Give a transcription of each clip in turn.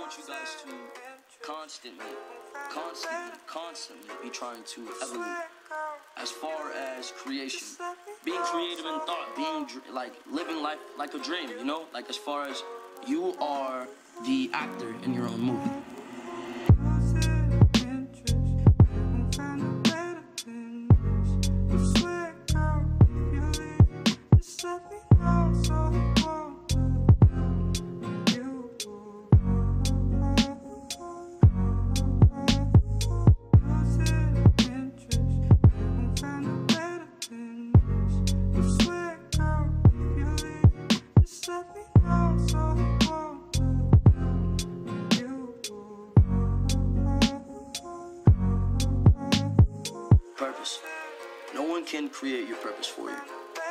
want you guys to constantly, constantly, constantly be trying to evolve as far as creation, being creative in thought, being like living life like a dream. You know, like as far as you are the actor in your own movie. One can create your purpose for you.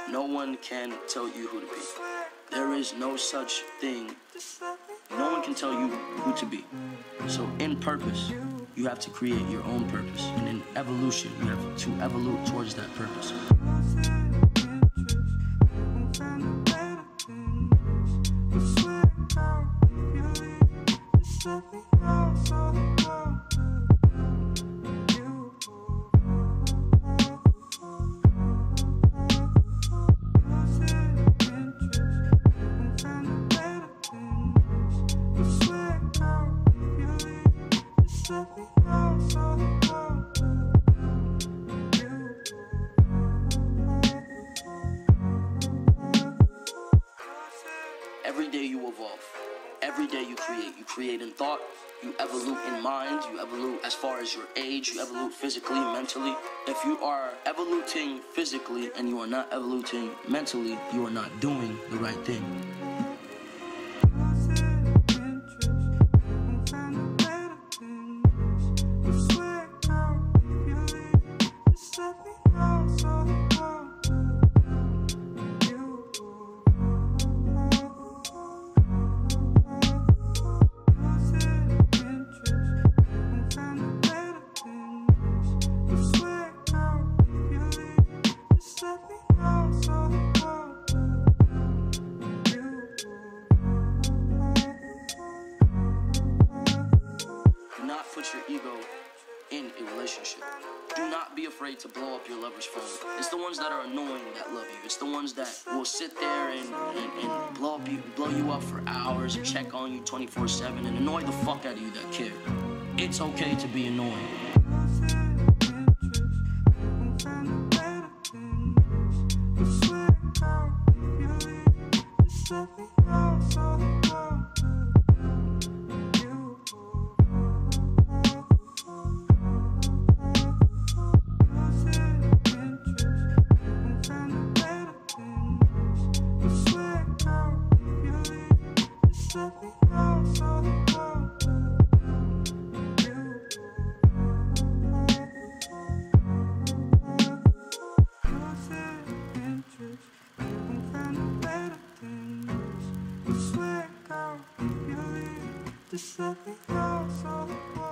No one can tell you who to be. There is no such thing. No one can tell you who to be. So, in purpose, you have to create your own purpose. And in evolution, you have to evolve towards that purpose. Every day you evolve. Every day you create. You create in thought. You evolve in mind. You evolve as far as your age. You evolve physically, mentally. If you are evoluting physically and you are not evoluting mentally, you are not doing the right thing. Put your ego in a relationship. Do not be afraid to blow up your lover's phone. It's the ones that are annoying that love you. It's the ones that will sit there and, and, and blow up you blow you up for hours and check on you 24-7 and annoy the fuck out of you that care. It's okay to be annoying. Just let me know so